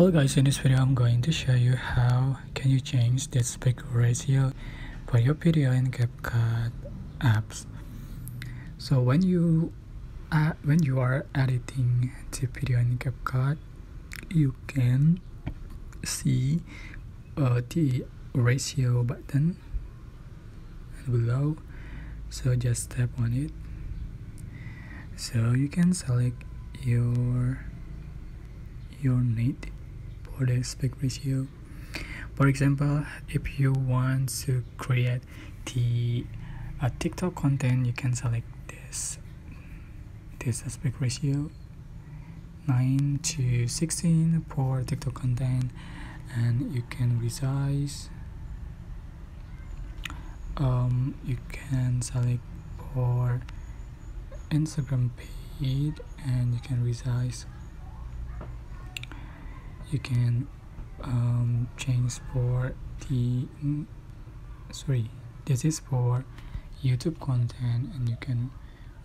hello guys in this video i'm going to show you how can you change the aspect ratio for your video in CapCut apps. So when you uh, when you are editing the video in CapCut you can see uh, the ratio button below. So just tap on it. So you can select your your need for the aspect ratio for example if you want to create the uh, tiktok content you can select this this aspect ratio 9 to 16 for tiktok content and you can resize. Um, you can select for instagram page and you can resize you can um, change for the mm, sorry this is for YouTube content and you can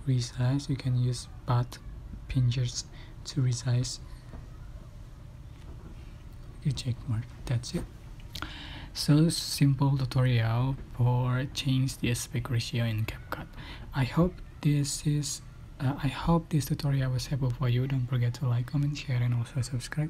resize you can use path pinchers to resize. You check mark that's it. So simple tutorial for change the aspect ratio in CapCut. I hope this is uh, I hope this tutorial was helpful for you. Don't forget to like comment share and also subscribe